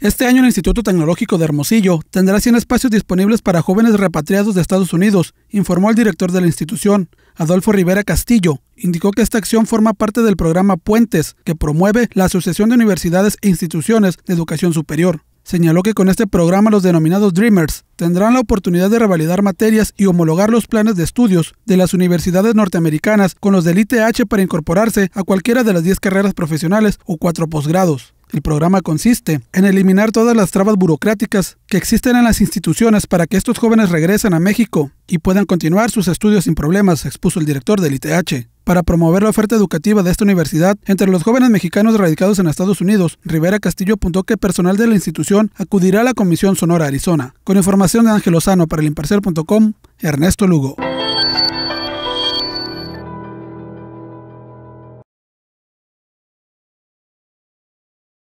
Este año el Instituto Tecnológico de Hermosillo tendrá 100 espacios disponibles para jóvenes repatriados de Estados Unidos, informó el director de la institución, Adolfo Rivera Castillo. Indicó que esta acción forma parte del programa Puentes, que promueve la Asociación de Universidades e Instituciones de Educación Superior. Señaló que con este programa los denominados Dreamers tendrán la oportunidad de revalidar materias y homologar los planes de estudios de las universidades norteamericanas con los del ITH para incorporarse a cualquiera de las 10 carreras profesionales o cuatro posgrados. El programa consiste en eliminar todas las trabas burocráticas que existen en las instituciones para que estos jóvenes regresen a México y puedan continuar sus estudios sin problemas, expuso el director del ITH. Para promover la oferta educativa de esta universidad entre los jóvenes mexicanos radicados en Estados Unidos, Rivera Castillo apuntó que personal de la institución acudirá a la Comisión Sonora Arizona. Con información de Ángel Lozano para el Imparcial.com, Ernesto Lugo.